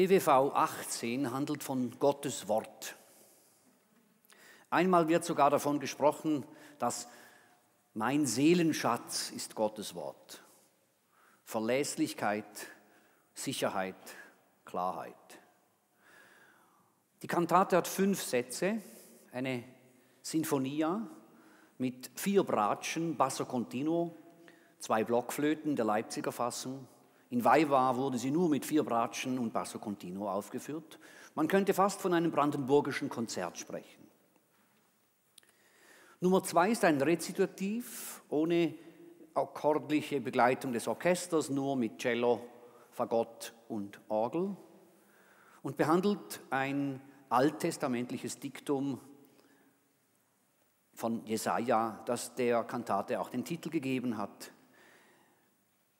BWV 18 handelt von Gottes Wort. Einmal wird sogar davon gesprochen, dass mein Seelenschatz ist Gottes Wort. Verlässlichkeit, Sicherheit, Klarheit. Die Kantate hat fünf Sätze, eine Sinfonia mit vier Bratschen, Basso Continuo, zwei Blockflöten der Leipziger Fassung. In Weimar wurde sie nur mit vier Bratschen und Basso Continuo aufgeführt. Man könnte fast von einem brandenburgischen Konzert sprechen. Nummer zwei ist ein Rezitativ ohne akkordliche Begleitung des Orchesters, nur mit Cello, Fagott und Orgel und behandelt ein alttestamentliches Diktum von Jesaja, das der Kantate auch den Titel gegeben hat.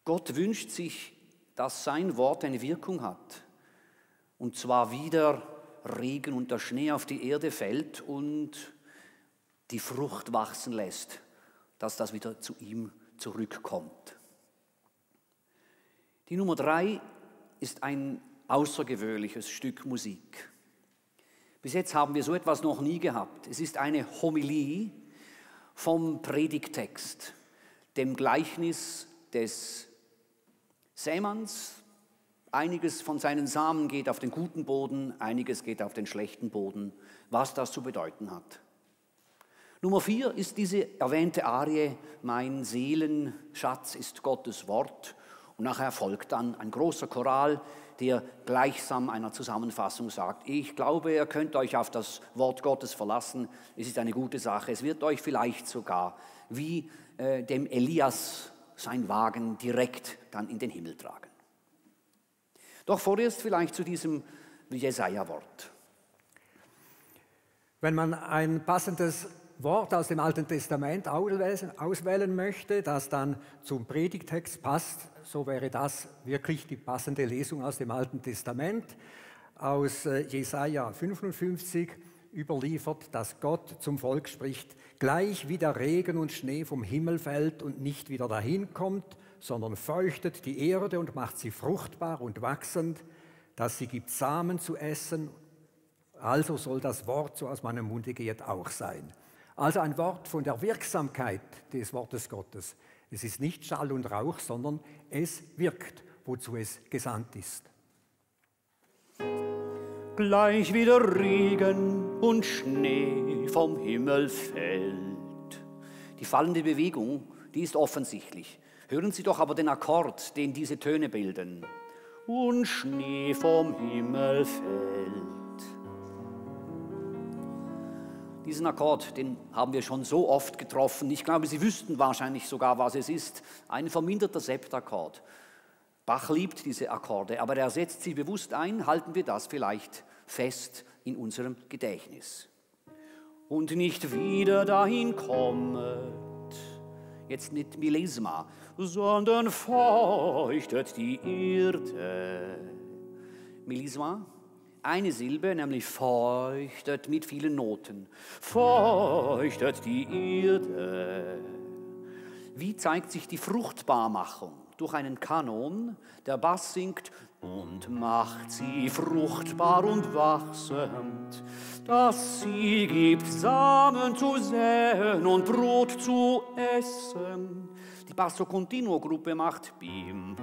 Gott wünscht sich, dass sein Wort eine Wirkung hat. Und zwar wieder Regen und der Schnee auf die Erde fällt und die Frucht wachsen lässt, dass das wieder zu ihm zurückkommt. Die Nummer drei ist ein außergewöhnliches Stück Musik. Bis jetzt haben wir so etwas noch nie gehabt. Es ist eine Homilie vom Predigtext, dem Gleichnis des Sämanns. Einiges von seinen Samen geht auf den guten Boden, einiges geht auf den schlechten Boden, was das zu bedeuten hat. Nummer vier ist diese erwähnte Arie, mein Seelenschatz ist Gottes Wort. Und nachher folgt dann ein großer Choral, der gleichsam einer Zusammenfassung sagt, ich glaube, ihr könnt euch auf das Wort Gottes verlassen, es ist eine gute Sache, es wird euch vielleicht sogar wie äh, dem Elias sein Wagen direkt dann in den Himmel tragen. Doch vorerst vielleicht zu diesem Jesaja-Wort. Wenn man ein passendes Wort aus dem Alten Testament auswählen möchte, das dann zum Predigtext passt, so wäre das wirklich die passende Lesung aus dem Alten Testament, aus äh, Jesaja 55 überliefert, dass Gott zum Volk spricht, gleich wie der Regen und Schnee vom Himmel fällt und nicht wieder dahin kommt, sondern feuchtet die Erde und macht sie fruchtbar und wachsend, dass sie gibt Samen zu essen, also soll das Wort, so aus meinem Munde geht, auch sein. Also ein Wort von der Wirksamkeit des Wortes Gottes. Es ist nicht Schall und Rauch, sondern es wirkt, wozu es gesandt ist. Gleich wie der Regen und Schnee vom Himmel fällt. Die fallende Bewegung, die ist offensichtlich. Hören Sie doch aber den Akkord, den diese Töne bilden. Und Schnee vom Himmel fällt. Diesen Akkord, den haben wir schon so oft getroffen. Ich glaube, Sie wüssten wahrscheinlich sogar, was es ist. Ein verminderter Septakkord. Bach liebt diese Akkorde, aber er setzt sie bewusst ein. Halten wir das vielleicht fest in unserem Gedächtnis. Und nicht wieder dahin kommet, jetzt nicht Milisma, sondern feuchtet die Erde. Milisma eine Silbe, nämlich feuchtet mit vielen Noten. Feuchtet die Erde. Wie zeigt sich die Fruchtbarmachung? Durch einen Kanon, der Bass singt und macht sie fruchtbar und wachsend, dass sie gibt Samen zu säen und Brot zu essen. Die Basso Continuo Gruppe macht bim.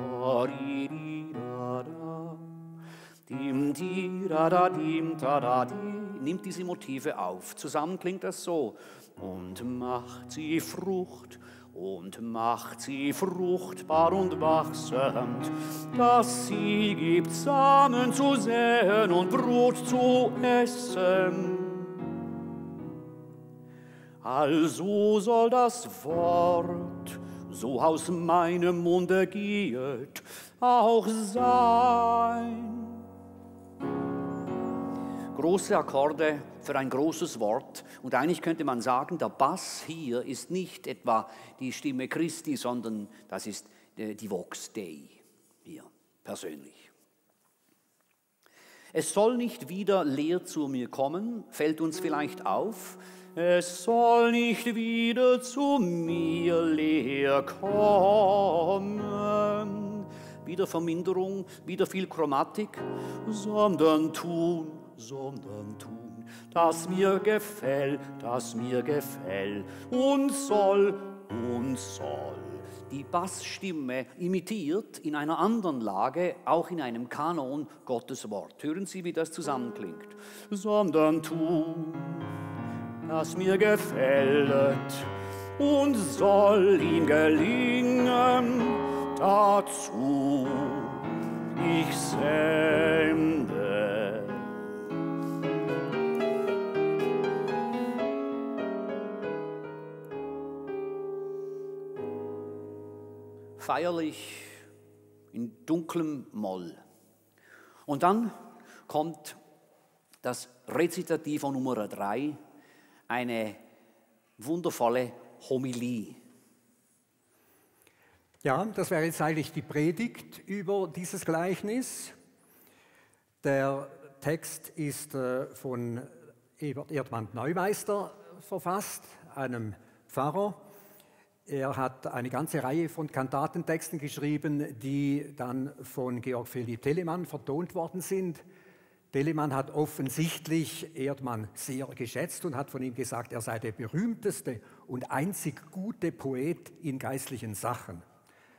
Dim, di, da, da, dim, da, da, di. Nimmt diese Motive auf. Zusammen klingt das so. Und macht sie Frucht und macht sie fruchtbar und wachsend, dass sie gibt Samen zu säen und Brot zu essen. Also soll das Wort, so aus meinem Munde geht, auch sein große Akkorde für ein großes Wort. Und eigentlich könnte man sagen, der Bass hier ist nicht etwa die Stimme Christi, sondern das ist äh, die Vox Dei hier persönlich. Es soll nicht wieder leer zu mir kommen, fällt uns vielleicht auf. Es soll nicht wieder zu mir leer kommen wieder Verminderung, wieder viel Chromatik, sondern tun, sondern tun, das mir gefällt, das mir gefällt und soll und soll. Die Bassstimme imitiert in einer anderen Lage, auch in einem Kanon, Gottes Wort. Hören Sie, wie das zusammenklingt. Sondern tun, das mir gefällt und soll ihm gelingen dazu. Ich sende. Feierlich in dunklem Moll. Und dann kommt das Rezitativ von Nummer 3, eine wundervolle Homilie. Ja, das wäre jetzt eigentlich die Predigt über dieses Gleichnis. Der Text ist äh, von Ebert Erdmann Neumeister verfasst, einem Pfarrer. Er hat eine ganze Reihe von Kantatentexten geschrieben, die dann von Georg Philipp Telemann vertont worden sind. Telemann hat offensichtlich Erdmann sehr geschätzt und hat von ihm gesagt, er sei der berühmteste und einzig gute Poet in geistlichen Sachen.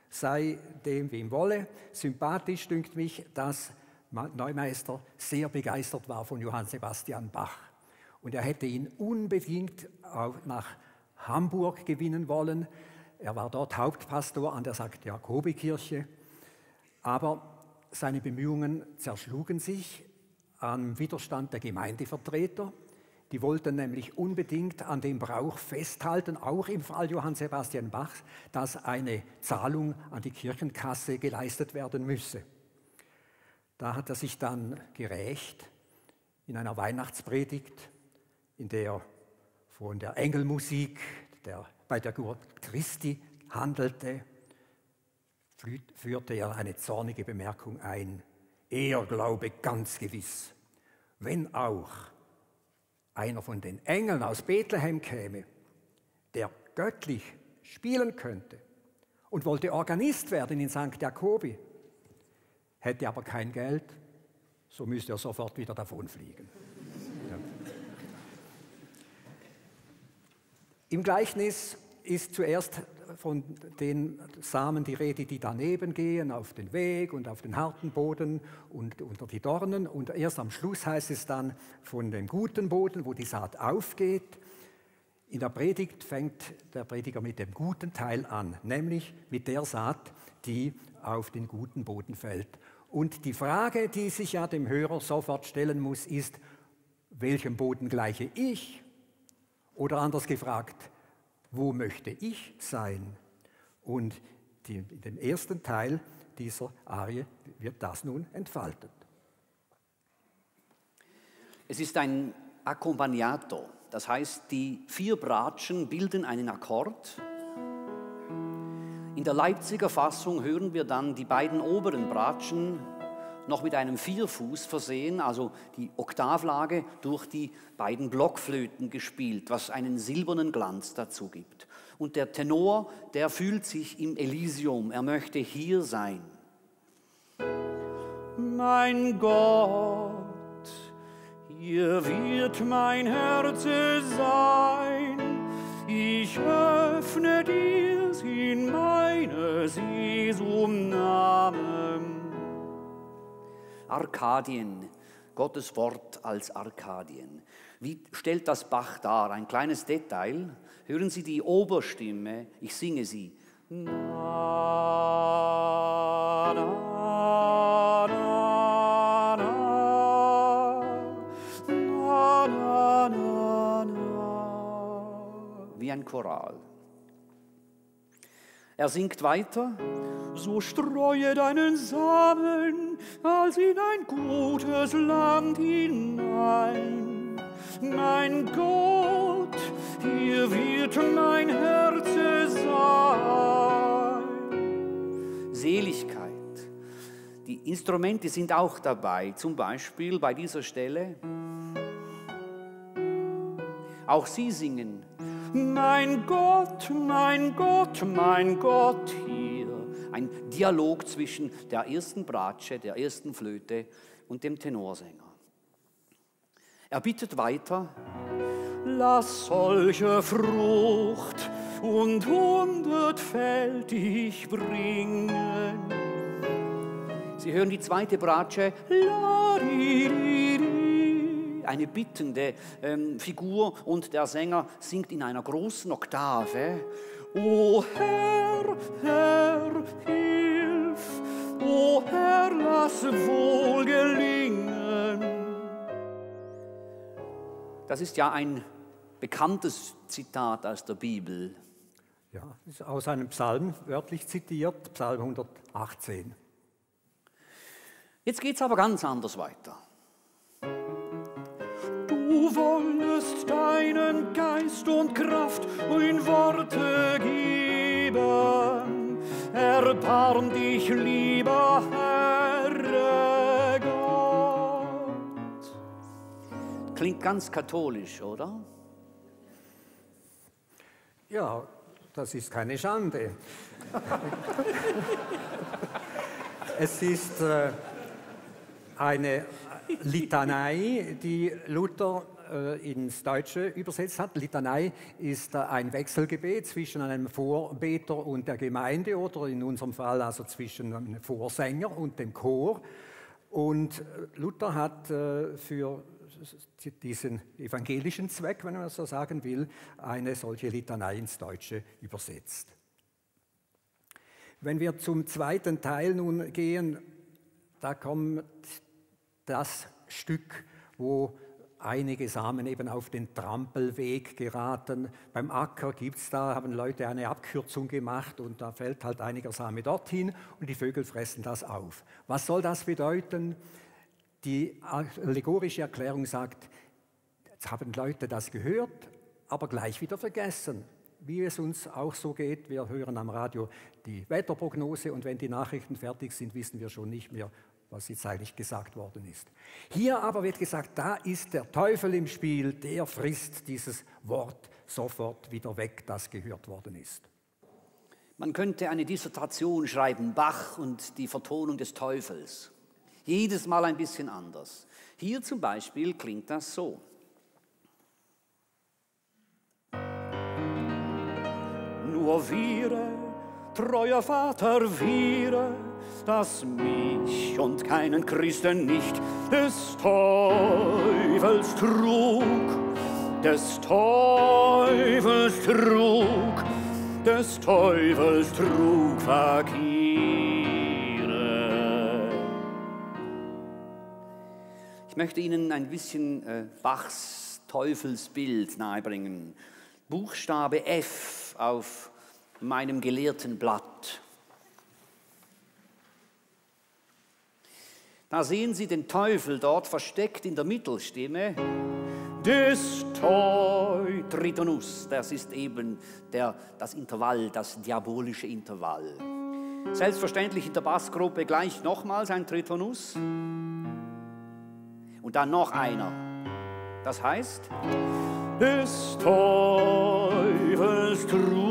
Sei dem, wie ihm wolle. Sympathisch dünkt mich, dass Neumeister sehr begeistert war von Johann Sebastian Bach. Und er hätte ihn unbedingt nach Hamburg gewinnen wollen. Er war dort Hauptpastor an der St. Jakobikirche. Aber seine Bemühungen zerschlugen sich am Widerstand der Gemeindevertreter. Die wollten nämlich unbedingt an dem Brauch festhalten, auch im Fall Johann Sebastian Bachs, dass eine Zahlung an die Kirchenkasse geleistet werden müsse. Da hat er sich dann gerächt in einer Weihnachtspredigt, in der von der Engelmusik, der bei der Geburt Christi handelte, führte er eine zornige Bemerkung ein. Er glaube ganz gewiss, wenn auch einer von den Engeln aus Bethlehem käme, der göttlich spielen könnte und wollte Organist werden in St. Jakobi, hätte aber kein Geld, so müsste er sofort wieder davonfliegen. Im Gleichnis ist zuerst von den Samen die Rede, die daneben gehen, auf den Weg und auf den harten Boden und unter die Dornen. Und erst am Schluss heißt es dann von dem guten Boden, wo die Saat aufgeht. In der Predigt fängt der Prediger mit dem guten Teil an, nämlich mit der Saat, die auf den guten Boden fällt. Und die Frage, die sich ja dem Hörer sofort stellen muss, ist, welchem Boden gleiche ich? Oder anders gefragt, wo möchte ich sein? Und die, in dem ersten Teil dieser Arie wird das nun entfaltet. Es ist ein Accompagnato, das heißt, die vier Bratschen bilden einen Akkord. In der Leipziger Fassung hören wir dann die beiden oberen Bratschen noch mit einem Vierfuß versehen, also die Oktavlage durch die beiden Blockflöten gespielt, was einen silbernen Glanz dazu gibt. Und der Tenor, der fühlt sich im Elysium, er möchte hier sein. Mein Gott, hier wird mein Herz sein, ich öffne dir's in meines Jesu Namen. Arkadien, Gottes Wort als Arkadien. Wie stellt das Bach dar? Ein kleines Detail. Hören Sie die Oberstimme, ich singe sie. Na, na, na, Wie ein Choral. Er singt weiter so streue deinen Samen als in ein gutes Land hinein. Mein Gott, hier wird mein Herz sein. Seligkeit. Die Instrumente sind auch dabei, zum Beispiel bei dieser Stelle. Auch sie singen, mein Gott, mein Gott, mein Gott, hier Ein Dialog zwischen der ersten Bratsche, der ersten Flöte und dem Tenorsänger. Er bittet weiter, lass solche Frucht und hundertfältig bringen. Sie hören die zweite Bratsche, eine bittende ähm, Figur und der Sänger singt in einer großen Oktave, O Herr, Herr, hilf, O Herr, lass wohl gelingen. Das ist ja ein bekanntes Zitat aus der Bibel. Ja, ist aus einem Psalm wörtlich zitiert, Psalm 118. Jetzt geht es aber ganz anders weiter. Du wollest deinen Geist und Kraft in Worte geben. Erbarm dich, lieber Herr Gott. Klingt ganz katholisch, oder? Ja, das ist keine Schande. es ist äh, eine Litanei, die Luther äh, ins Deutsche übersetzt hat. Litanei ist äh, ein Wechselgebet zwischen einem Vorbeter und der Gemeinde oder in unserem Fall also zwischen einem Vorsänger und dem Chor. Und äh, Luther hat für diesen evangelischen Zweck, wenn man so sagen will, eine solche Litanei ins Deutsche übersetzt. Wenn wir zum zweiten Teil nun gehen, da kommt das Stück, wo einige Samen eben auf den Trampelweg geraten. Beim Acker gibt es da, haben Leute eine Abkürzung gemacht und da fällt halt einiger Same dorthin und die Vögel fressen das auf. Was soll das bedeuten? Die allegorische Erklärung sagt, jetzt haben Leute das gehört, aber gleich wieder vergessen. Wie es uns auch so geht, wir hören am Radio die Wetterprognose und wenn die Nachrichten fertig sind, wissen wir schon nicht mehr, was jetzt eigentlich gesagt worden ist. Hier aber wird gesagt, da ist der Teufel im Spiel, der frisst dieses Wort sofort wieder weg, das gehört worden ist. Man könnte eine Dissertation schreiben, Bach und die Vertonung des Teufels. Jedes Mal ein bisschen anders. Hier zum Beispiel klingt das so. Nur wir, treuer Vater, wir, dass mich und keinen Christen nicht des Teufels trug, des Teufels trug, des Teufels trug verkehre. Ich möchte Ihnen ein bisschen äh, Bachs Teufelsbild nahebringen. Buchstabe F auf meinem gelehrten Blatt. Da sehen Sie den Teufel dort versteckt in der Mittelstimme des Tritonus. Das ist eben der, das Intervall, das diabolische Intervall. Selbstverständlich in der Bassgruppe gleich nochmals ein Tritonus und dann noch einer. Das heißt, des Teufels jetzt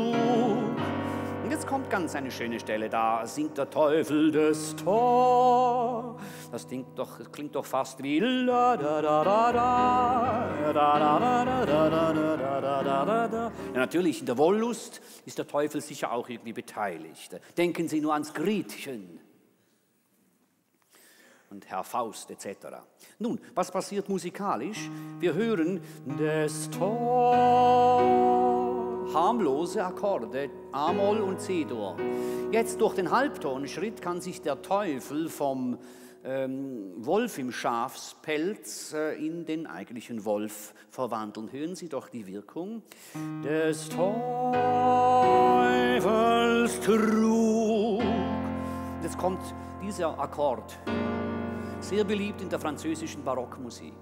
kommt ganz eine schöne Stelle, da singt der Teufel des Tor. Das klingt doch, klingt doch fast wie la da da da da da da da da da da da ja, natürlich, in der Wollust ist der Teufel sicher auch irgendwie beteiligt. Denken Sie nur ans Gretchen und Herr Faust etc. Nun, was passiert musikalisch? Wir hören des Tor harmlose Akkorde, A-Moll und C-Dur. Jetzt durch den Halbtonschritt kann sich der Teufel vom ähm, Wolf im Schafspelz äh, in den eigentlichen Wolf verwandeln. Hören Sie doch die Wirkung des Teufels Trug. Jetzt kommt dieser Akkord, sehr beliebt in der französischen Barockmusik.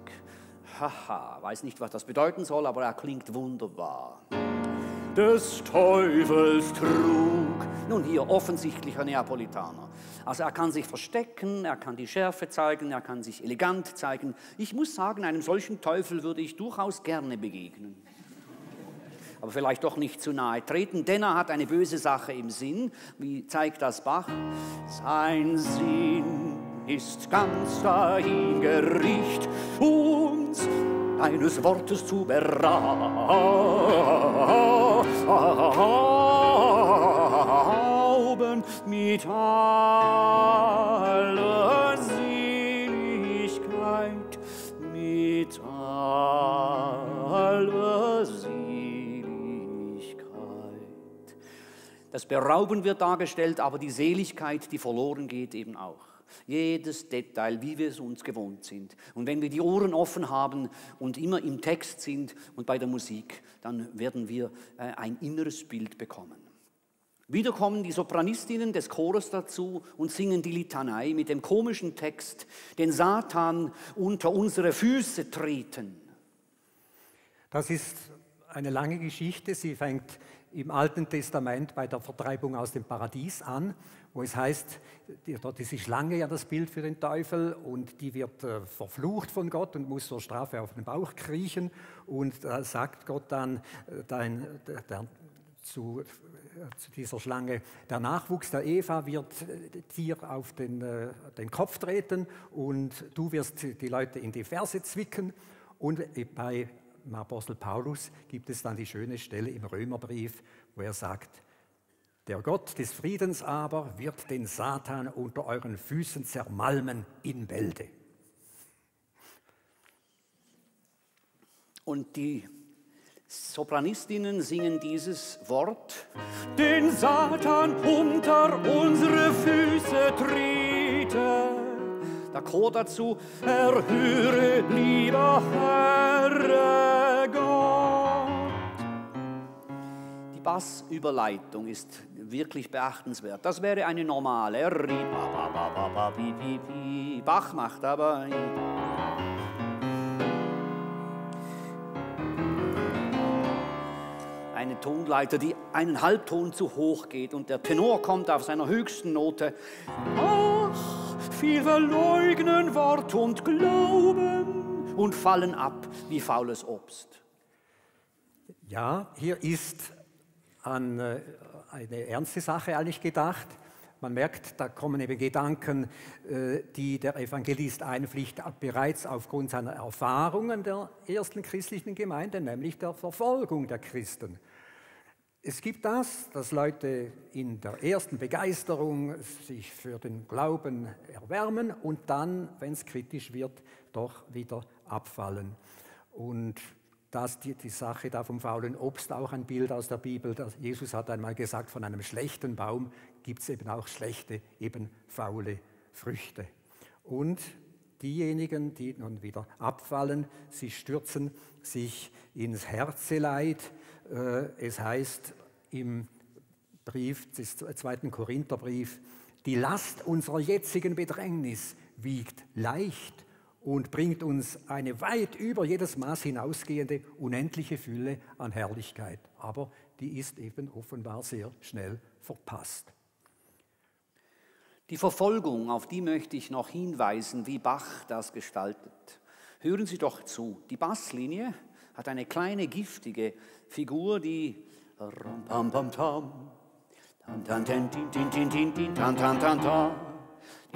Haha, weiß nicht, was das bedeuten soll, aber er klingt wunderbar des Teufels trug. Nun hier offensichtlich ein Neapolitaner. Also er kann sich verstecken, er kann die Schärfe zeigen, er kann sich elegant zeigen. Ich muss sagen, einem solchen Teufel würde ich durchaus gerne begegnen. aber vielleicht doch nicht zu nahe treten, denn er hat eine böse Sache im Sinn. Wie zeigt das Bach? Sein Sinn ist ganz dahin gericht, uns eines Wortes zu berauben mit aller Das Berauben wird dargestellt, aber die Seligkeit, die verloren geht, eben auch. Jedes Detail, wie wir es uns gewohnt sind. Und wenn wir die Ohren offen haben und immer im Text sind und bei der Musik, dann werden wir äh, ein inneres Bild bekommen. Wieder kommen die Sopranistinnen des Chores dazu und singen die Litanei mit dem komischen Text, den Satan unter unsere Füße treten. Das ist eine lange Geschichte. Sie fängt im Alten Testament bei der Vertreibung aus dem Paradies an, wo es heißt, dort ist die Schlange ja das Bild für den Teufel und die wird äh, verflucht von Gott und muss zur Strafe auf den Bauch kriechen und da sagt Gott dann äh, dein, der, zu zu dieser Schlange. Der Nachwuchs der Eva wird dir auf den, äh, den Kopf treten und du wirst die Leute in die Ferse zwicken. Und bei Apostel Paulus gibt es dann die schöne Stelle im Römerbrief, wo er sagt, der Gott des Friedens aber wird den Satan unter euren Füßen zermalmen in Bälde. Und die Sopranistinnen singen dieses Wort. Den Satan unter unsere Füße trete. Der Chor dazu, erhöre, lieber Herr Bassüberleitung ist wirklich beachtenswert. Das wäre eine normale. Bach macht aber. eine Tonleiter, die einen Halbton zu hoch geht und der Tenor kommt auf seiner höchsten Note. Ach, viel verleugnen Wort und Glauben und fallen ab wie faules Obst. Ja, hier ist an äh, eine ernste Sache eigentlich gedacht. Man merkt, da kommen eben Gedanken, äh, die der Evangelist einpflicht, bereits aufgrund seiner Erfahrungen der ersten christlichen Gemeinde, nämlich der Verfolgung der Christen. Es gibt das, dass Leute in der ersten Begeisterung sich für den Glauben erwärmen und dann, wenn es kritisch wird, doch wieder abfallen. Und dass die, die Sache da vom faulen Obst auch ein Bild aus der Bibel. Jesus hat einmal gesagt, von einem schlechten Baum gibt es eben auch schlechte, eben faule Früchte. Und diejenigen, die nun wieder abfallen, sie stürzen sich ins Herzeleid, äh, es heißt im Brief des zweiten Korintherbrief, die Last unserer jetzigen Bedrängnis wiegt leicht und bringt uns eine weit über jedes Maß hinausgehende unendliche Fülle an Herrlichkeit. Aber die ist eben offenbar sehr schnell verpasst. Die Verfolgung, auf die möchte ich noch hinweisen, wie Bach das gestaltet. Hören Sie doch zu. Die Basslinie hat eine kleine giftige Figur, die pam pam tam tan tan tan tin tin tin tin tin tan tan tan tan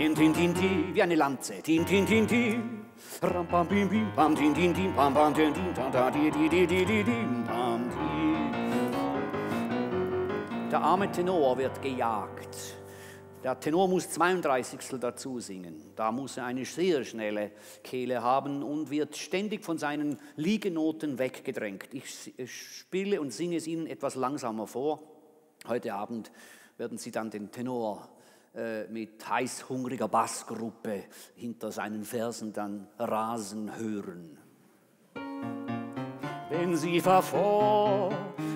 tin tin tin tin wie eine Lanze tin tin tin tin ram pam bim bim pam tin tin tin pam pam tin tin tan ta di di di di di di pam Der arme Tenor wird gejagt der Tenor muss 32 dazu singen. Da muss er eine sehr schnelle Kehle haben und wird ständig von seinen Liegenoten weggedrängt. Ich spiele und singe es Ihnen etwas langsamer vor. Heute Abend werden Sie dann den Tenor mit heißhungriger Bassgruppe hinter seinen Versen dann rasen hören. Wenn Sie verfor,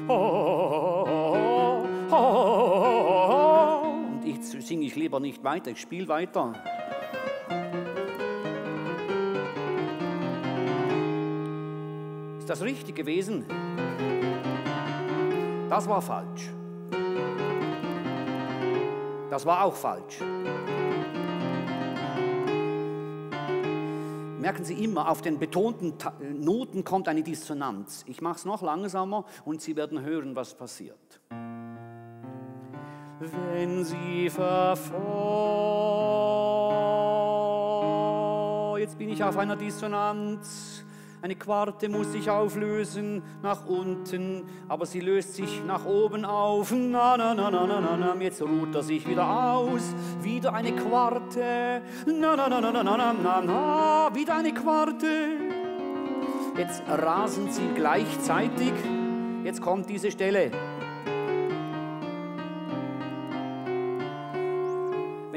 oh, oh, singe ich lieber nicht weiter, ich spiele weiter. Ist das richtig gewesen? Das war falsch. Das war auch falsch. merken Sie immer, auf den betonten Noten kommt eine Dissonanz. Ich mache es noch langsamer und Sie werden hören, was passiert. Wenn Sie verfolgen, jetzt bin ich auf einer Dissonanz. Eine Quarte muss sich auflösen nach unten, aber sie löst sich nach oben auf. Na, na, na, na, na, na. Jetzt ruht er sich wieder aus. Wieder eine Quarte. Na, na, na, na, na, na, na, na. Wieder eine Quarte. Jetzt rasen sie gleichzeitig. Jetzt kommt diese Stelle.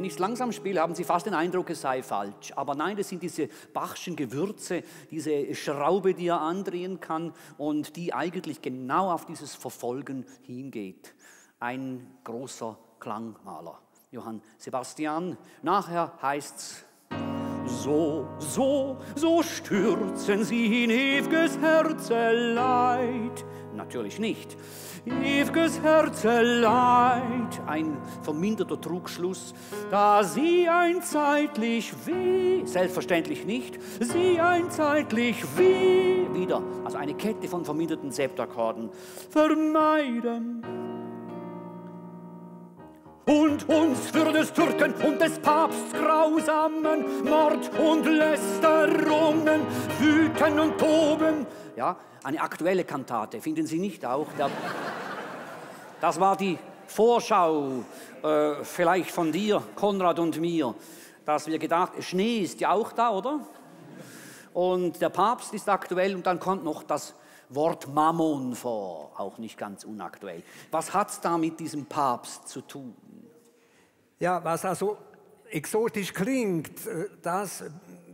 Ich es langsam spiele, haben Sie fast den Eindruck, es sei falsch. Aber nein, das sind diese Bachschen Gewürze, diese Schraube, die er andrehen kann und die eigentlich genau auf dieses Verfolgen hingeht. Ein großer Klangmaler, Johann Sebastian. Nachher heißt es, so, so, so stürzen sie in ewiges Herzeleid. Natürlich nicht ewiges Herzeleid, ein verminderter Trugschluss, da sie ein zeitlich wie, selbstverständlich nicht, sie ein zeitlich wie, wieder, also eine Kette von verminderten Septakkorden, vermeiden und uns für des Türken und des Papsts grausamen Mord und Lästerungen wüten und toben. Ja, eine aktuelle Kantate, finden Sie nicht auch? Der, das war die Vorschau, äh, vielleicht von dir, Konrad und mir, dass wir gedacht, Schnee ist ja auch da, oder? Und der Papst ist aktuell und dann kommt noch das Wort Mammon vor, auch nicht ganz unaktuell. Was hat es da mit diesem Papst zu tun? Ja, was also exotisch klingt, äh, das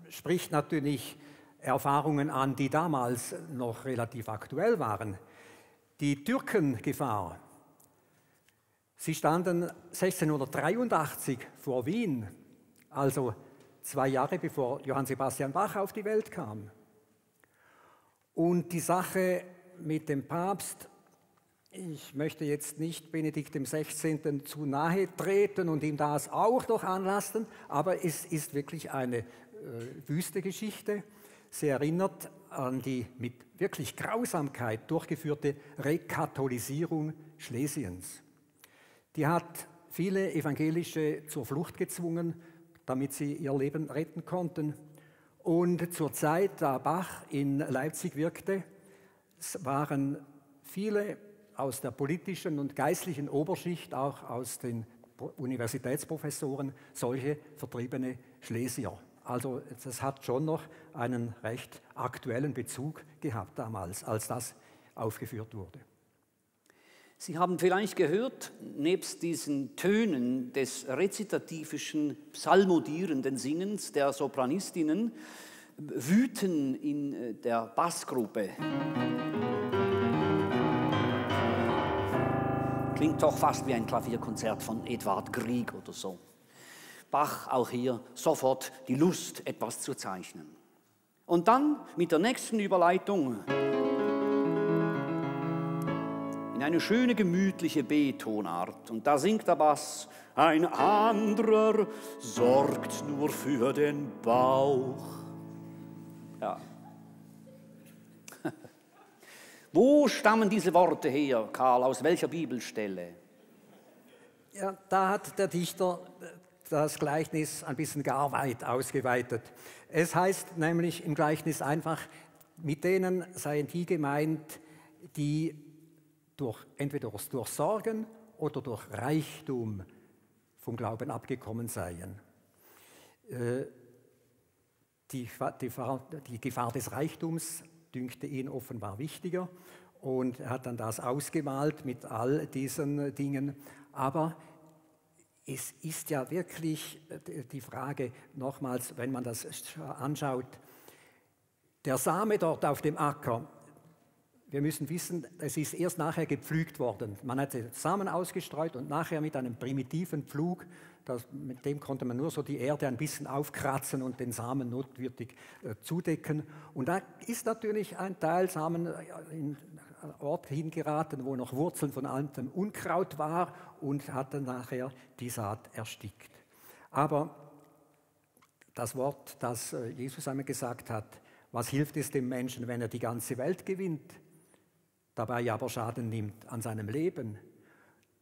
spricht natürlich Erfahrungen an, die damals noch relativ aktuell waren. Die Türkengefahr. Sie standen 1683 vor Wien, also zwei Jahre bevor Johann Sebastian Bach auf die Welt kam. Und die Sache mit dem Papst, ich möchte jetzt nicht Benedikt XVI. zu nahe treten und ihm das auch noch anlasten, aber es ist wirklich eine äh, wüste Geschichte. Sie erinnert an die mit wirklich Grausamkeit durchgeführte Rekatholisierung Schlesiens. Die hat viele Evangelische zur Flucht gezwungen, damit sie ihr Leben retten konnten. Und zur Zeit, da Bach in Leipzig wirkte, waren viele aus der politischen und geistlichen Oberschicht, auch aus den Universitätsprofessoren, solche vertriebene Schlesier. Also das hat schon noch einen recht aktuellen Bezug gehabt damals, als das aufgeführt wurde. Sie haben vielleicht gehört, nebst diesen Tönen des rezitativischen, psalmodierenden Singens der Sopranistinnen, wüten in äh, der Bassgruppe. Klingt doch fast wie ein Klavierkonzert von Edward Grieg oder so. Bach auch hier sofort die Lust, etwas zu zeichnen. Und dann mit der nächsten Überleitung in eine schöne, gemütliche B-Tonart. Und da singt der Bass, ein anderer sorgt nur für den Bauch. Ja. Wo stammen diese Worte her, Karl? Aus welcher Bibelstelle? Ja, da hat der Dichter das Gleichnis ein bisschen gar weit ausgeweitet. Es heißt nämlich im Gleichnis einfach, mit denen seien die gemeint, die durch, entweder durch Sorgen oder durch Reichtum vom Glauben abgekommen seien. Äh, die, die, Gefahr des Reichtums dünkte ihn offenbar wichtiger und er hat dann das ausgemalt mit all diesen Dingen. Aber es ist ja wirklich äh, die Frage, nochmals, wenn man das anschaut, der Same dort auf dem Acker, wir müssen wissen, es ist erst nachher gepflügt worden. Man hat den Samen ausgestreut und nachher mit einem primitiven Pflug, das, mit dem konnte man nur so die Erde ein bisschen aufkratzen und den Samen notwürdig äh, zudecken. Und da ist natürlich ein Teil Samen äh, in Ort hingeraten, wo noch Wurzeln von altem Unkraut war und hat dann nachher die Saat erstickt. Aber das Wort, das äh, Jesus einmal gesagt hat, was hilft es dem Menschen, wenn er die ganze Welt gewinnt, dabei aber Schaden nimmt an seinem Leben.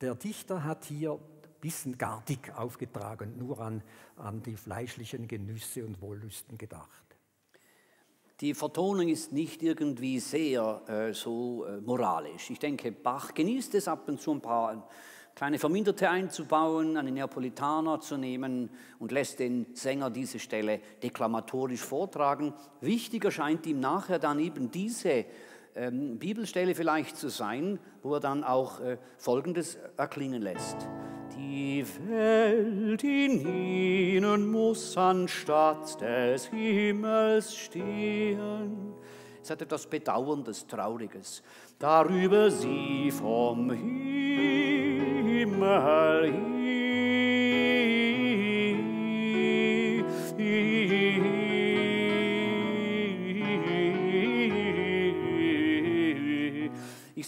Der Dichter hat hier bisschen gartig aufgetragen, nur an, an die fleischlichen Genüsse und Wollüsten gedacht. Die Vertonung ist nicht irgendwie sehr äh, so äh, moralisch. Ich denke, Bach genießt es ab und zu ein paar kleine Verminderte einzubauen, einen Neapolitaner zu nehmen und lässt den Sänger diese Stelle deklamatorisch vortragen. Wichtiger scheint ihm nachher dann eben diese ähm, Bibelstelle vielleicht zu sein, wo er dann auch äh, Folgendes erklingen lässt. Die Welt in ihnen muss anstatt des Himmels stehen. Es hat etwas Bedauerndes, Trauriges, darüber sie vom Himmel Ich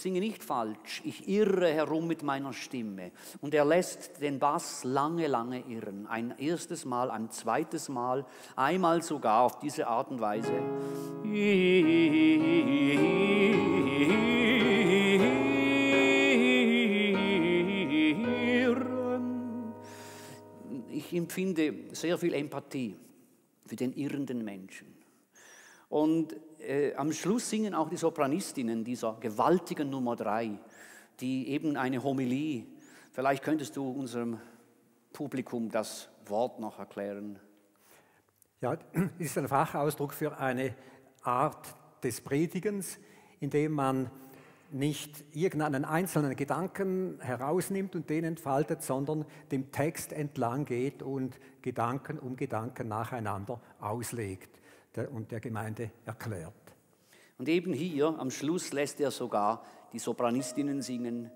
singe nicht falsch, ich irre herum mit meiner Stimme. Und er lässt den Bass lange, lange irren. Ein erstes Mal, ein zweites Mal, einmal sogar auf diese Art und Weise. Ich empfinde sehr viel Empathie für den irrenden Menschen. Und äh, am Schluss singen auch die Sopranistinnen dieser gewaltigen Nummer drei, die eben eine Homilie. Vielleicht könntest du unserem Publikum das Wort noch erklären. Ja, ist ein Fachausdruck für eine Art des Predigens, in dem man nicht irgendeinen einzelnen Gedanken herausnimmt und den entfaltet, sondern dem Text entlang geht und Gedanken um Gedanken nacheinander auslegt und der Gemeinde erklärt. Und eben hier am Schluss lässt er sogar die Sopranistinnen singen.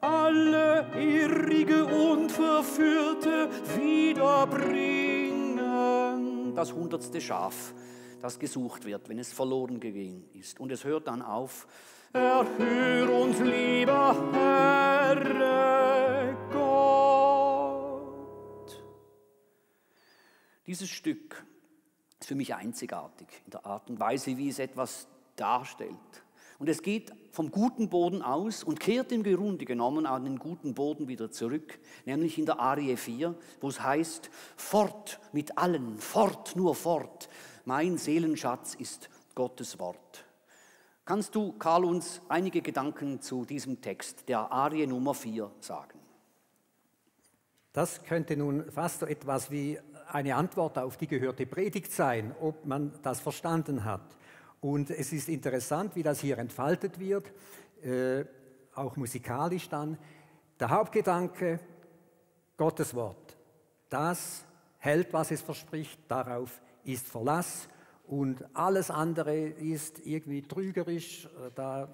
Alle Irrige und Verführte wiederbringen. Das hundertste Schaf, das gesucht wird, wenn es verloren gegangen ist. Und es hört dann auf. Erhör uns, lieber Herr Gott. Dieses Stück für mich einzigartig in der Art und Weise, wie es etwas darstellt. Und es geht vom guten Boden aus und kehrt im Grunde genommen an den guten Boden wieder zurück, nämlich in der Arie 4, wo es heißt, fort mit allen, fort, nur fort. Mein Seelenschatz ist Gottes Wort. Kannst du, Karl, uns einige Gedanken zu diesem Text, der Arie Nummer 4, sagen? Das könnte nun fast so etwas wie eine Antwort auf die gehörte Predigt sein, ob man das verstanden hat. Und es ist interessant, wie das hier entfaltet wird, äh, auch musikalisch dann. Der Hauptgedanke, Gottes Wort, das hält, was es verspricht, darauf ist Verlass und alles andere ist irgendwie trügerisch. Äh, da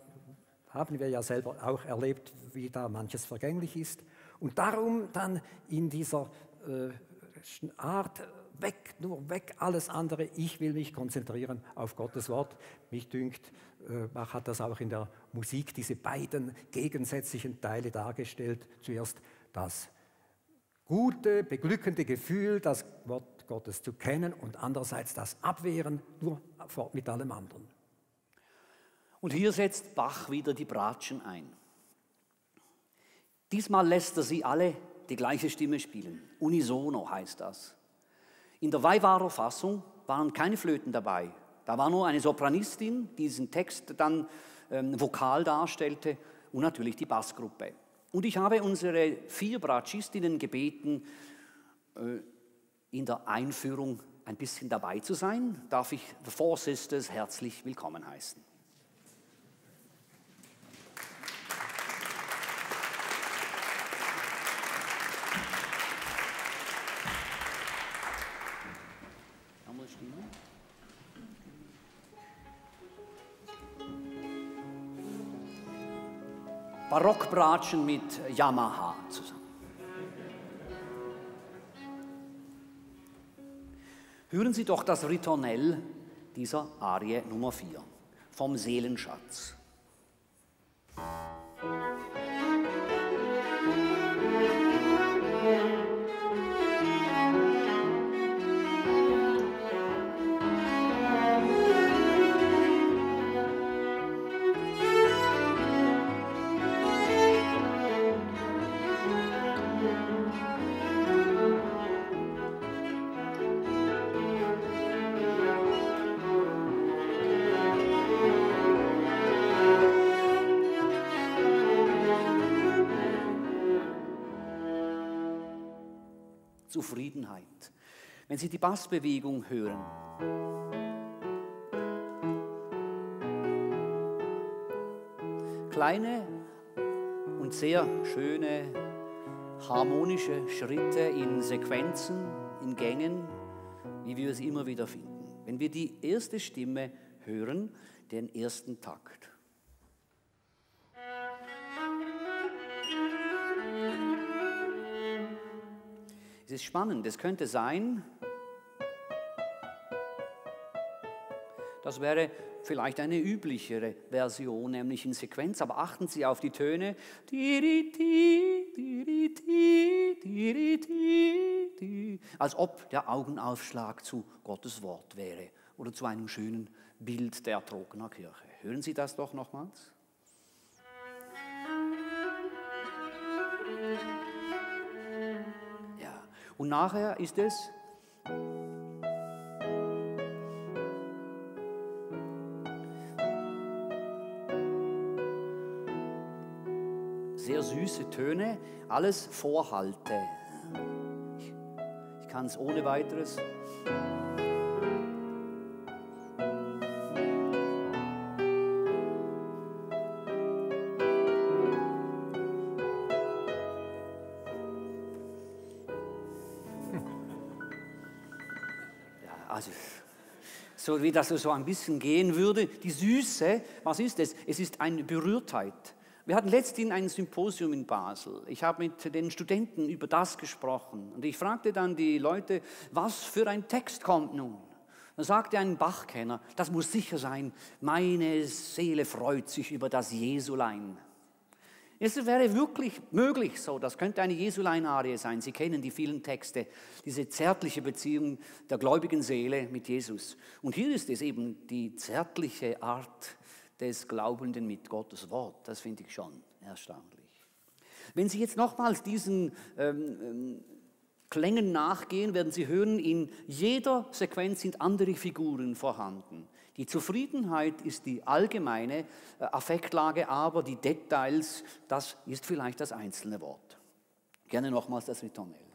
haben wir ja selber auch erlebt, wie da manches vergänglich ist. Und darum dann in dieser äh, Art, weg, nur weg, alles andere, ich will mich konzentrieren auf Gottes Wort. Mich dünkt, äh, Bach hat das auch in der Musik, diese beiden gegensätzlichen Teile dargestellt. Zuerst das gute, beglückende Gefühl, das Wort Gottes zu kennen und andererseits das Abwehren, nur fort mit allem anderen. Und hier setzt Bach wieder die Bratschen ein. Diesmal lässt er sie alle die gleiche Stimme spielen. Unisono heißt das. In der Weiwarer Fassung waren keine Flöten dabei. Da war nur eine Sopranistin, die diesen Text dann ähm, vokal darstellte und natürlich die Bassgruppe. Und ich habe unsere vier Bratschistinnen gebeten, äh, in der Einführung ein bisschen dabei zu sein. Darf ich The Four Sisters herzlich willkommen heißen. Barockbratschen mit Yamaha zusammen. Hören Sie doch das Ritornell dieser Arie Nummer 4 vom Seelenschatz. Zufriedenheit. Wenn Sie die Bassbewegung hören, kleine und sehr schöne harmonische Schritte in Sequenzen, in Gängen, wie wir es immer wieder finden. Wenn wir die erste Stimme hören, den ersten Takt. Es ist spannend, es könnte sein, das wäre vielleicht eine üblichere Version, nämlich in Sequenz, aber achten Sie auf die Töne. Als ob der Augenaufschlag zu Gottes Wort wäre oder zu einem schönen Bild der Trockner Kirche. Hören Sie das doch nochmals. Und nachher ist es sehr süße Töne, alles Vorhalte. Ich, kann es ohne weiteres. So wie das so ein bisschen gehen würde. Die Süße, was ist es? Es ist eine Berührtheit. Wir hatten letztens ein Symposium in Basel. Ich habe mit den Studenten über das gesprochen. Und ich fragte dann die Leute, was für ein Text kommt nun? Dann sagte ein Bachkenner, das muss sicher sein, meine Seele freut sich über das Jesulein. Es wäre wirklich möglich so, das könnte eine Jesulein-Arie sein. Sie kennen die vielen Texte, diese zärtliche Beziehung der gläubigen Seele mit Jesus. Und hier ist es eben die zärtliche Art des Glaubenden mit Gottes Wort. Das finde ich schon erstaunlich. Wenn Sie jetzt nochmals diesen ähm, ähm, Klängen nachgehen, werden Sie hören, in jeder Sequenz sind andere Figuren vorhanden. Die Zufriedenheit ist die allgemeine äh, Affektlage, aber die Details, das ist vielleicht das einzelne Wort. Gerne nochmals das Ritornell.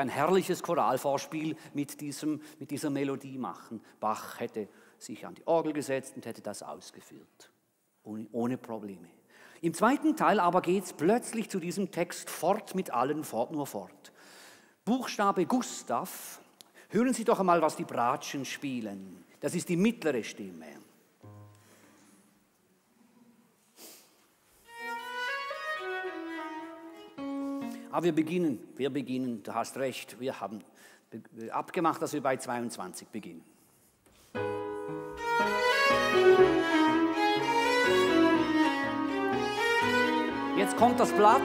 Ein herrliches Choralvorspiel mit, diesem, mit dieser Melodie machen. Bach hätte sich an die Orgel gesetzt und hätte das ausgeführt, ohne, Probleme. Im zweiten Teil aber geht es plötzlich zu diesem Text fort mit allen, fort nur fort. Buchstabe Gustav, hören Sie doch einmal, was die Bratschen spielen. Das ist die mittlere Stimme. Aber wir beginnen, wir beginnen, du hast recht, wir haben abgemacht, dass wir bei 22 beginnen. Jetzt kommt das Blatt.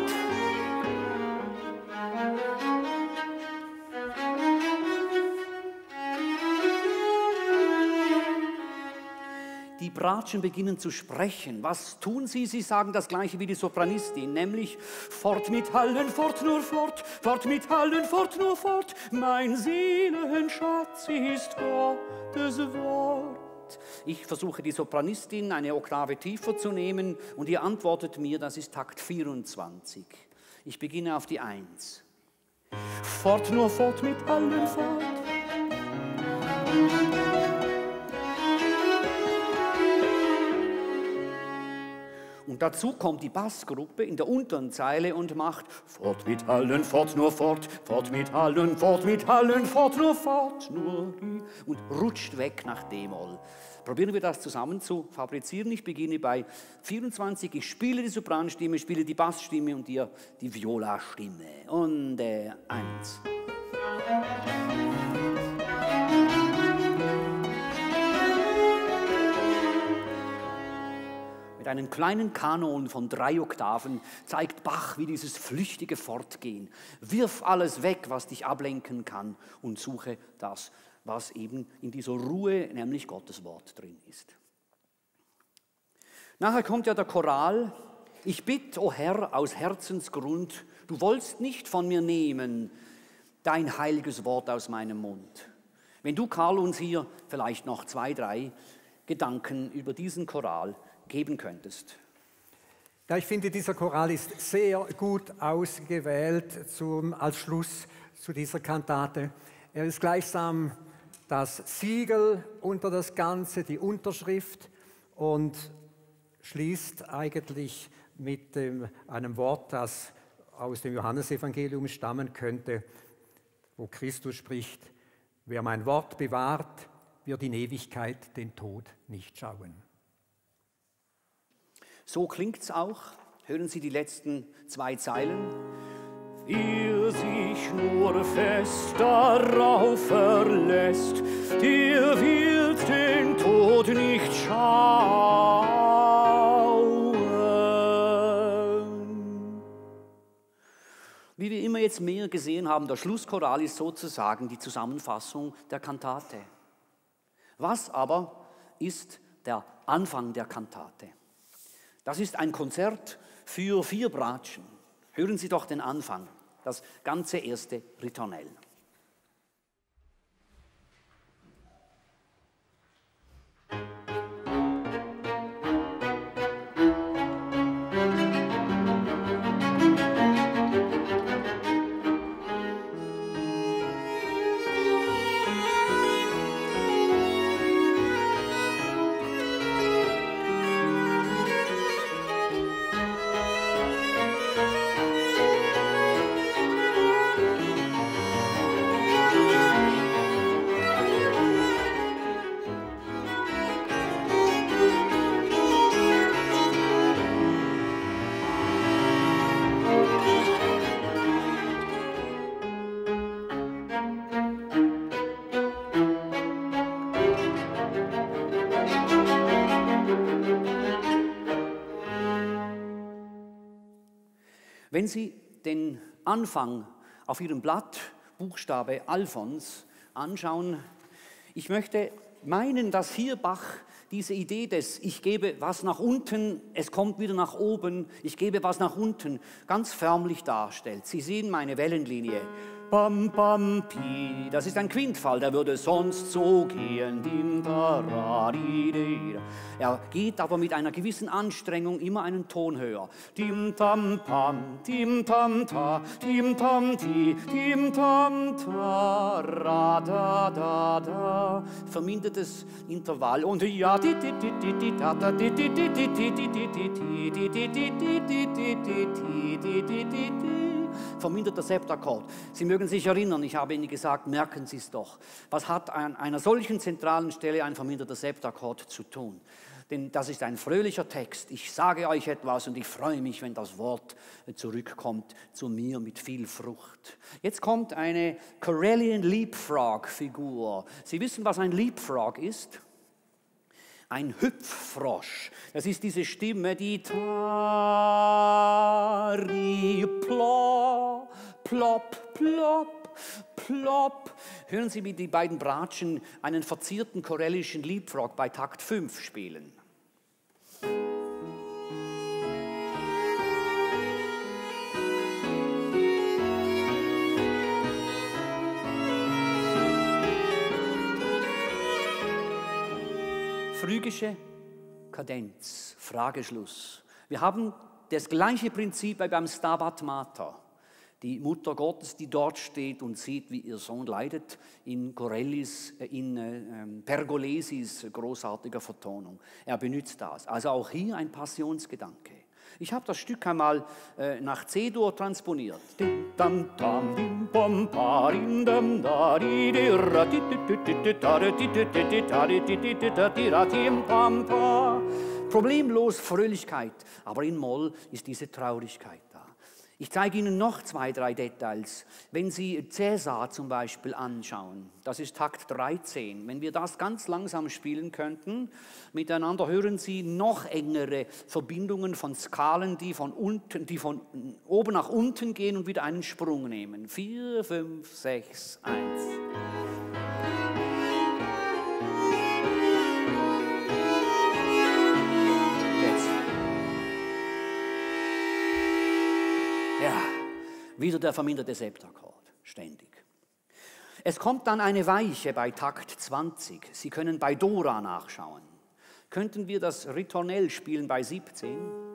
Bratschen beginnen zu sprechen. Was tun sie? Sie sagen das gleiche wie die Sopranistin, nämlich fort mit Hallen, fort nur fort, fort mit Hallen, fort nur fort. Mein Seelenschatz ist Gottes Wort. Ich versuche die Sopranistin eine Oktave tiefer zu nehmen und ihr antwortet mir, das ist Takt 24. Ich beginne auf die Eins. Fort nur fort mit allen fort. Und dazu kommt die Bassgruppe in der unteren Zeile und macht Fort mit allen, fort nur fort, fort mit allen, fort mit allen, fort nur fort, nur und rutscht weg nach D-Moll. Probieren wir das zusammen zu fabrizieren. Ich beginne bei 24. Ich spiele die Sopranstimme, spiele die Bassstimme und ihr die Viola-Stimme. Und äh, eins. Mit einem kleinen Kanon von drei Oktaven zeigt Bach, wie dieses flüchtige Fortgehen. Wirf alles weg, was dich ablenken kann und suche das, was eben in dieser Ruhe, nämlich Gottes Wort drin ist. Nachher kommt ja der Choral. Ich bitte, o oh Herr, aus Herzensgrund, du wollst nicht von mir nehmen dein heiliges Wort aus meinem Mund. Wenn du, Karl, uns hier vielleicht noch zwei, drei Gedanken über diesen Choral geben könntest. Ja, ich finde, dieser Choral ist sehr gut ausgewählt zum, als Schluss zu dieser Kantate. Er ist gleichsam das Siegel unter das Ganze, die Unterschrift und schließt eigentlich mit dem, einem Wort, das aus dem Johannesevangelium stammen könnte, wo Christus spricht, wer mein Wort bewahrt, wird in Ewigkeit den Tod nicht schauen. So klingt es auch. Hören Sie die letzten zwei Zeilen. Wer sich nur fest darauf verlässt, der wird den Tod nicht schauen. Wie wir immer jetzt mehr gesehen haben, der Schlusschoral ist sozusagen die Zusammenfassung der Kantate. Was aber ist der Anfang der Kantate? Das ist ein Konzert für vier Bratschen. Hören Sie doch den Anfang, das ganze erste Ritornell. Wenn Sie den Anfang auf Ihrem Blatt, Buchstabe Alphons, anschauen, ich möchte meinen, dass hier Bach diese Idee des Ich gebe was nach unten, es kommt wieder nach oben, ich gebe was nach unten, ganz förmlich darstellt. Sie sehen meine Wellenlinie. Bam, bam, pi. Das ist ein Quintfall, der würde sonst so gehen. Dim, da, ra, di, di. Er geht aber mit einer gewissen Anstrengung immer einen Ton höher. Dim, tam, pam, dim, tam, ta, dim, tam, ti, dim, tam, ta, ra, da, da, da. Vermindertes Intervall. Und ja, di, di, di, di, di, da, da, di, di, di, di, di, di, di, di, di, di, di, di, di, di, di, di, di, di, di, verminderter Septakkord. Sie mögen sich erinnern, ich habe Ihnen gesagt, merken Sie es doch. Was hat an einer solchen zentralen Stelle ein verminderter Septakkord zu tun? Denn das ist ein fröhlicher Text. Ich sage euch etwas und ich freue mich, wenn das Wort zurückkommt zu mir mit viel Frucht. Jetzt kommt eine Corellian Leapfrog-Figur. Sie wissen, was ein Leapfrog ist? Ein Hüpffrosch. Das ist diese Stimme, die Tari, plop, plop, plop, plop. Hören Sie, wie die beiden Bratschen einen verzierten chorellischen Leapfrog bei Takt 5 spielen. Phrygische Kadenz, Frageschluss. Wir haben das gleiche Prinzip beim Stabat Mater. Die Mutter Gottes, die dort steht und sieht, wie ihr Sohn leidet, in Corellis, äh, in äh, Pergolesis großartiger Vertonung. Er benutzt das. Also auch hier ein Passionsgedanke. Ich habe das Stück einmal äh, nach C-Dur transponiert. Problemlos Fröhlichkeit, aber in Moll ist diese Traurigkeit. Ich zeige Ihnen noch zwei, drei Details. Wenn Sie Cäsar zum Beispiel anschauen, das ist Takt 13, wenn wir das ganz langsam spielen könnten, miteinander hören Sie noch engere Verbindungen von Skalen, die von, unten, die von oben nach unten gehen und wieder einen Sprung nehmen. 4, 5, 6, 1. wieder der verminderte Septakkord, ständig. Es kommt dann eine Weiche bei Takt 20. Sie können bei Dora nachschauen. Könnten wir das Ritornell spielen bei 17?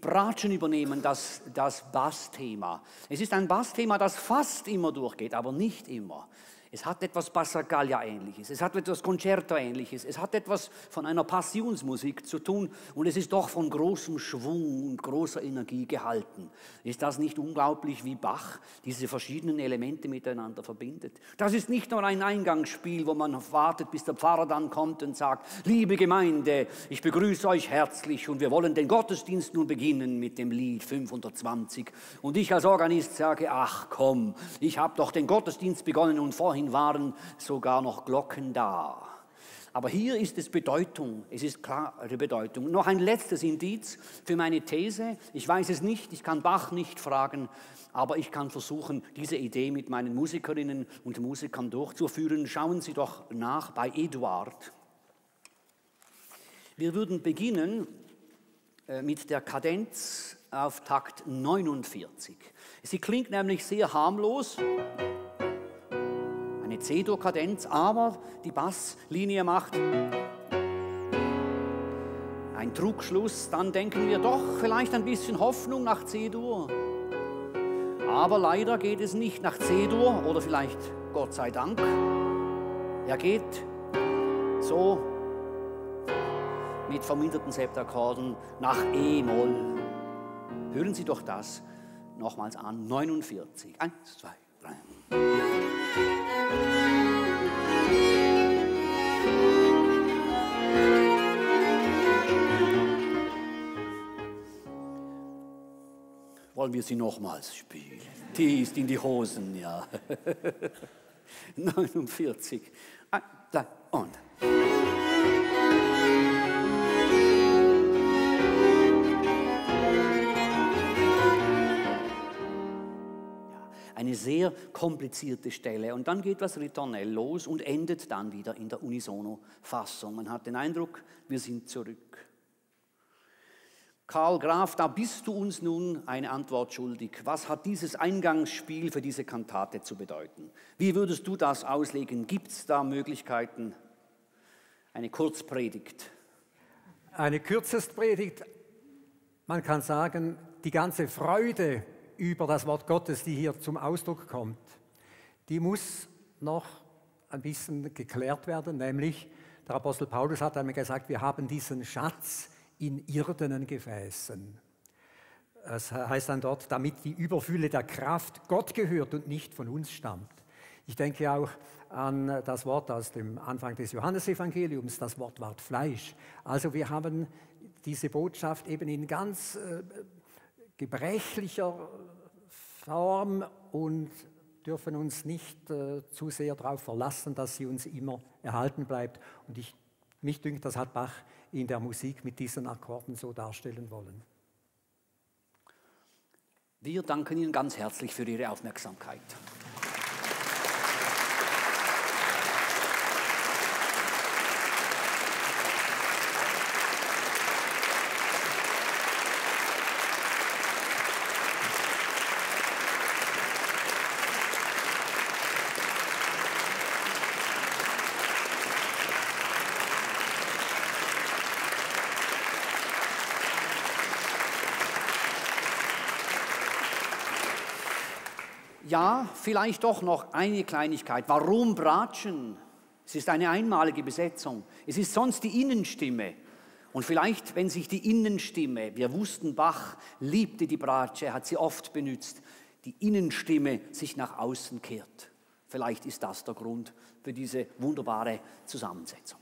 Bratschen übernehmen das, das Bassthema. Es ist ein Bassthema, das fast immer durchgeht, aber nicht immer. Es hat etwas Passacaglia-ähnliches, es hat etwas Concerto-ähnliches, es hat etwas von einer Passionsmusik zu tun und es ist doch von großem Schwung und großer Energie gehalten. Ist das nicht unglaublich, wie Bach diese verschiedenen Elemente miteinander verbindet? Das ist nicht nur ein Eingangsspiel, wo man wartet, bis der Pfarrer dann kommt und sagt, liebe Gemeinde, ich begrüße euch herzlich und wir wollen den Gottesdienst nun beginnen mit dem Lied 520. Und ich als Organist sage, ach komm, ich habe doch den Gottesdienst begonnen und vorhin Dahin waren sogar noch Glocken da. Aber hier ist es Bedeutung, es ist klare Bedeutung. Noch ein letztes Indiz für meine These. Ich weiß es nicht, ich kann Bach nicht fragen, aber ich kann versuchen, diese Idee mit meinen Musikerinnen und Musikern durchzuführen. Schauen Sie doch nach bei Eduard. Wir würden beginnen äh, mit der Kadenz auf Takt 49. Sie klingt nämlich sehr harmlos eine C-Dur-Kadenz, aber die Basslinie macht ein Trugschluss, dann denken wir doch vielleicht ein bisschen Hoffnung nach C-Dur. Aber leider geht es nicht nach C-Dur oder vielleicht Gott sei Dank. Er geht so mit verminderten Septakkorden nach E-Moll. Hören Sie doch das nochmals an. 49. Eins, zwei, drei. Wollen wir sie nochmals spielen? Die ist in die Hosen, ja. 49. Ein, zwei und. eine sehr komplizierte Stelle. Und dann geht das Ritornell los und endet dann wieder in der Unisono-Fassung. Man hat den Eindruck, wir sind zurück. Karl Graf, da bist du uns nun eine Antwort schuldig. Was hat dieses Eingangsspiel für diese Kantate zu bedeuten? Wie würdest du das auslegen? Gibt es da Möglichkeiten? Eine Kurzpredigt. Eine Kürzestpredigt. Man kann sagen, die ganze Freude über das Wort Gottes, die hier zum Ausdruck kommt, die muss noch ein bisschen geklärt werden, nämlich der Apostel Paulus hat einmal gesagt, wir haben diesen Schatz in irdenen Gefäßen. Es heißt dann dort, damit die Überfülle der Kraft Gott gehört und nicht von uns stammt. Ich denke auch an das Wort aus dem Anfang des Johannesevangeliums, das Wort ward Fleisch. Also wir haben diese Botschaft eben in ganz äh, gebrechlicher Form und dürfen uns nicht äh, zu sehr darauf verlassen, dass sie uns immer erhalten bleibt. Und ich, mich dünkt, das hat Bach in der Musik mit diesen Akkorden so darstellen wollen. Wir danken Ihnen ganz herzlich für Ihre Aufmerksamkeit. Vielleicht doch noch eine Kleinigkeit. Warum Bratschen? Es ist eine einmalige Besetzung. Es ist sonst die Innenstimme. Und vielleicht, wenn sich die Innenstimme, wir wussten, Bach liebte die Bratsche, hat sie oft benutzt, die Innenstimme sich nach außen kehrt. Vielleicht ist das der Grund für diese wunderbare Zusammensetzung.